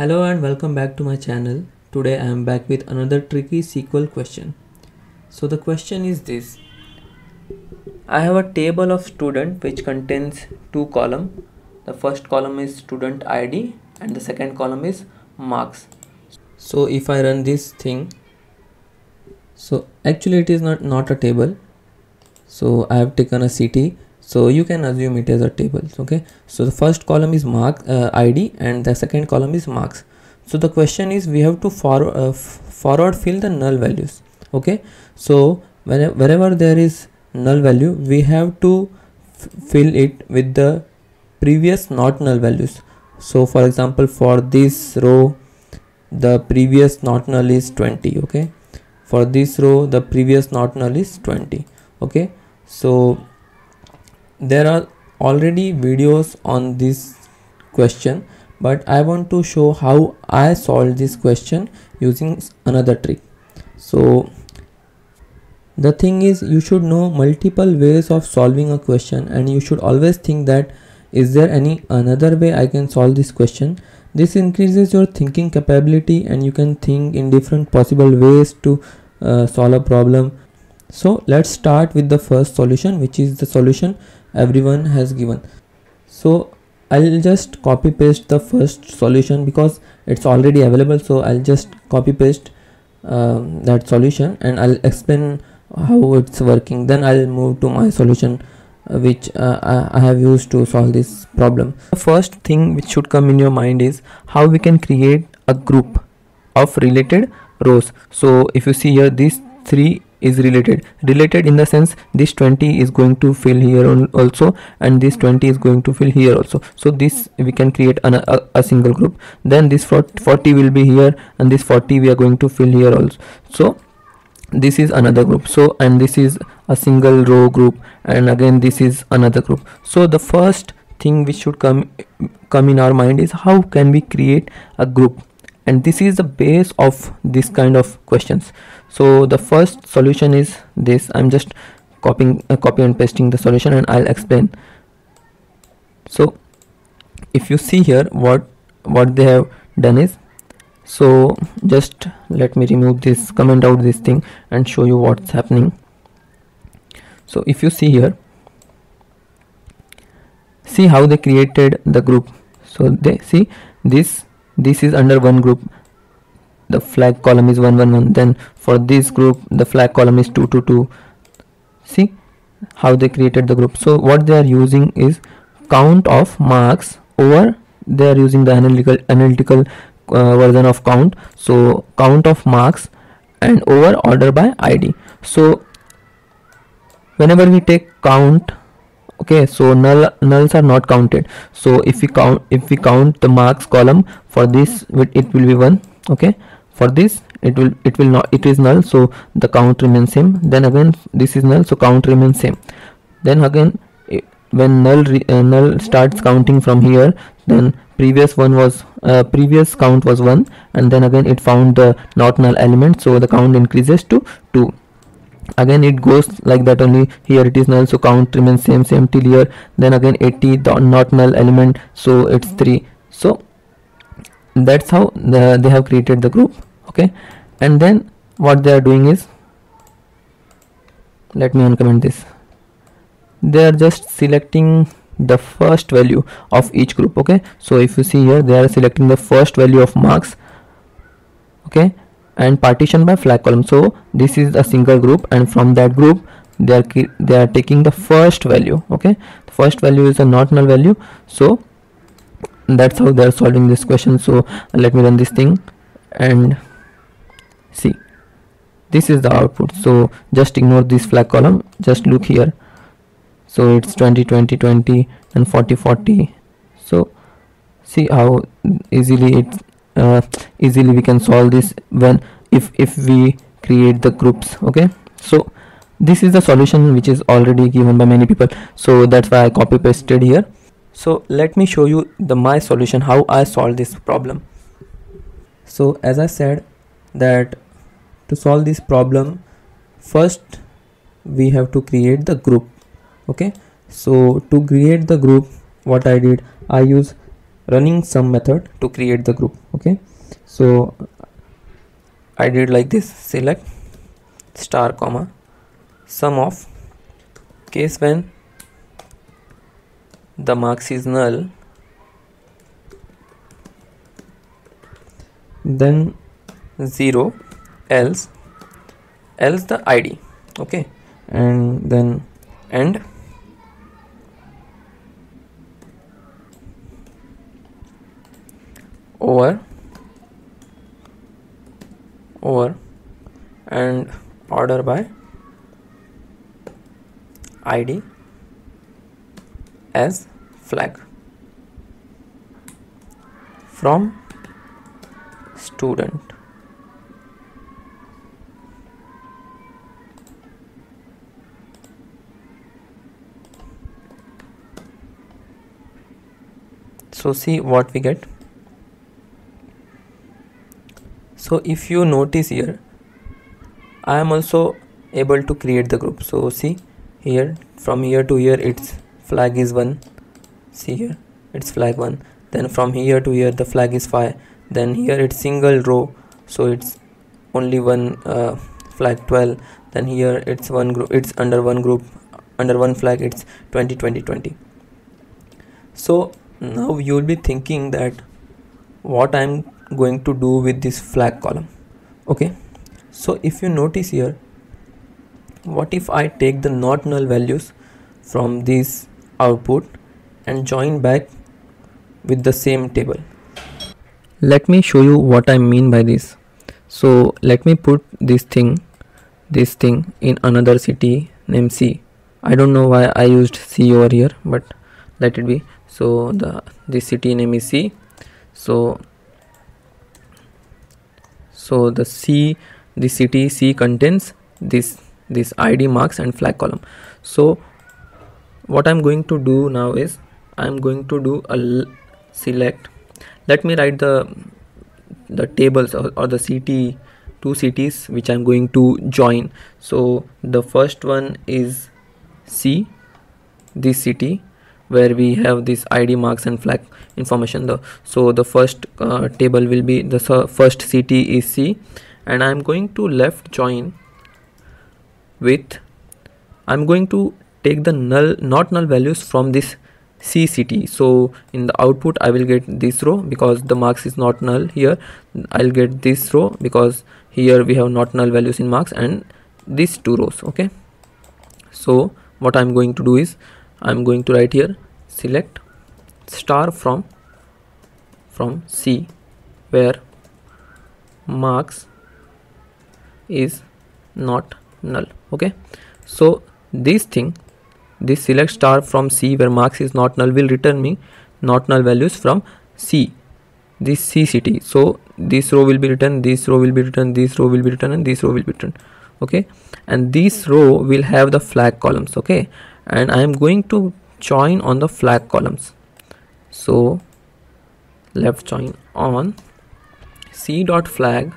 Hello and welcome back to my channel. Today I am back with another tricky SQL question. So the question is this. I have a table of student which contains two column. The first column is student ID and the second column is marks. So if I run this thing, so actually it is not not a table. So I have taken a CTE so you can assume it as a table okay? So the first column is mark uh, id and the second column is marks. So the question is we have to forward uh, forward fill the null values okay? So whenever, wherever there is null value we have to fill it with the previous not null values. So for example for this row the previous not null is 20 okay? For this row the previous not null is 20 okay? So there are already videos on this question but I want to show how I solved this question using another trick. So the thing is you should know multiple ways of solving a question and you should always think that is there any another way I can solve this question? This increases your thinking capability and you can think in different possible ways to uh, solve a problem. So let's start with the first solution which is the solution everyone has given. So I'll just copy paste the first solution because it's already available. So I'll just copy paste uh, that solution and I'll explain how it's working. Then I'll move to my solution uh, which uh, I have used to solve this problem. The first thing which should come in your mind is how we can create a group of related rows. So if you see here these three is related. Related in the sense this 20 is going to fill here also and this 20 is going to fill here also. So this we can create an, a, a single group. Then this 40 will be here and this 40 we are going to fill here also. So this is another group. So and this is a single row group and again this is another group. So the first thing which should come come in our mind is how can we create a group? And this is the base of this kind of questions so the first solution is this. I'm just copying uh, copy and pasting the solution and i'll explain. So if you see here what what they have done is so just let me remove this comment out this thing and show you what's happening. So if you see here see how they created the group. So they see this this is under one group the flag column is 111 then for this group the flag column is 222 see how they created the group. So what they are using is count of marks over they are using the analytical analytical uh, version of count. So count of marks and over order by id so whenever we take count okay so null nulls are not counted. So if we count if we count the marks column for this it will be one okay for this it will it will not it is null so the count remains same. Then again this is null so count remains same. Then again when null uh, null starts counting from here then previous one was uh, previous count was 1 and then again it found the not null element so the count increases to 2 again it goes like that only. Here it is null so count remains same same till here. Then again 80 the not null element so it's 3 so that's how the, they have created the group okay? And then what they are doing is let me uncomment this. They are just selecting the first value of each group okay? So if you see here they are selecting the first value of marks okay? And partition by flag column. So this is a single group and from that group they are they are taking the first value okay? The first value is a not null value. So that's how they are solving this question. So let me run this thing. And see this is the output. So just ignore this flag column. Just look here. So it's 20 20 20 and 40 40 so see how easily it uh, easily we can solve this when if if we create the groups okay? So this is the solution which is already given by many people. So that's why i copy pasted here so let me show you the my solution how i solve this problem. So as i said that to solve this problem first we have to create the group okay? So to create the group what I did I use running sum method to create the group okay? So I did like this select star comma sum of case when the marks is null then 0 else else the id okay? And then end. Over. Over. And order by id as flag from student. So see what we get. So if you notice here I am also able to create the group. So see here from here to here its flag is 1 see here it's flag 1 then from here to here the flag is 5 then here it's single row so it's only one uh, flag 12 then here it's one group it's under one group under one flag it's 20 20 20 so now you will be thinking that what i'm going to do with this flag column okay? So if you notice here what if i take the not null values from this output and join back with the same table. Let me show you what I mean by this. So let me put this thing this thing in another CTE named C. I don't know why I used C over here but let it be. So the this CTE name is C. So so the C the CTE C contains this this ID marks and flag column. So what I'm going to do now is I'm going to do a select. Let me write the the tables or, or the CTE two CTEs which I'm going to join. So the first one is C this CTE where we have this ID marks and flag information. The so the first uh, table will be the first CTE is C. And I'm going to left join with I'm going to take the null not null values from this cct so in the output i will get this row because the marks is not null here. I'll get this row because here we have not null values in marks and these two rows okay? So what i'm going to do is i'm going to write here select star from from c where marks is not null okay? So this thing this select star from C where marks is not null will return me not null values from C. This C CTE so this row will be written this row will be written this row will be written and this row will be written. Okay? And this row will have the flag columns. Okay? And I am going to join on the flag columns. So left join on c dot flag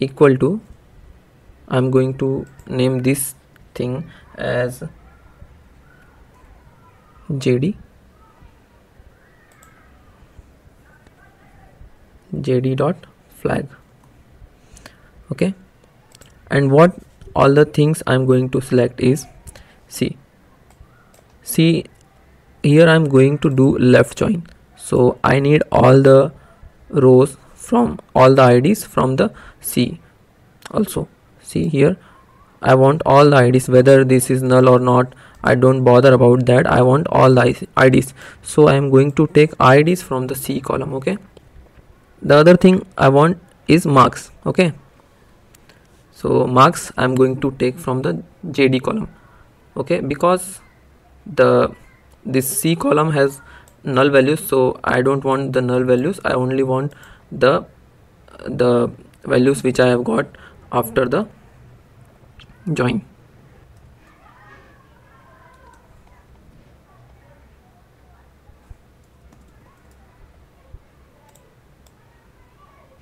equal to I'm going to name this thing as jd jd dot flag. Okay? And what all the things i'm going to select is see see here i'm going to do left join. So i need all the rows from all the ids from the c. Also see here I want all the IDs whether this is null or not I don't bother about that. I want all the IDs so I am going to take IDs from the C column okay? The other thing I want is marks okay? So marks I'm going to take from the JD column okay? Because the this C column has null values so I don't want the null values. I only want the the values which I have got after the join.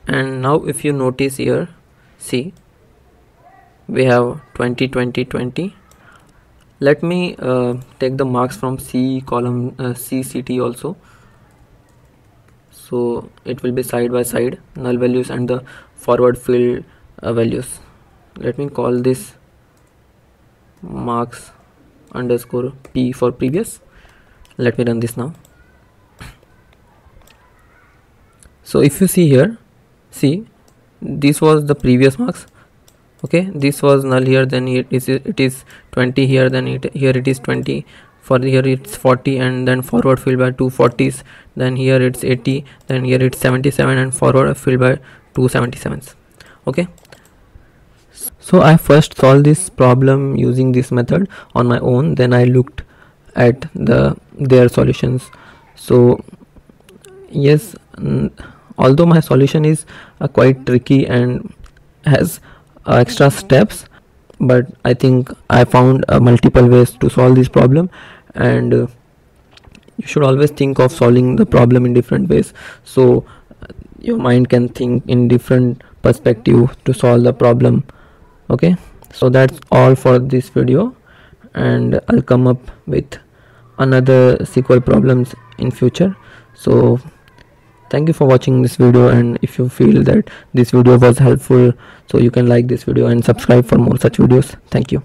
And now if you notice here see we have 20 20 20 let me uh, take the marks from c column uh, c CTE also. So it will be side by side null values and the forward field uh, values. Let me call this marks underscore p for previous. Let me run this now. So if you see here see this was the previous marks. Okay this was null here then it is it is 20 here then it here it is 20 for here it's 40 and then forward filled by 240s then here it's 80 then here it's 77 and forward filled by 277s okay so i first solved this problem using this method on my own. Then i looked at the their solutions. So yes although my solution is uh, quite tricky and has uh, extra steps but i think i found uh, multiple ways to solve this problem. And uh, you should always think of solving the problem in different ways. So uh, your mind can think in different perspective to solve the problem okay? So that's all for this video. And i'll come up with another SQL problems in future. So thank you for watching this video. And if you feel that this video was helpful so you can like this video and subscribe for more such videos. Thank you